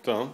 Então,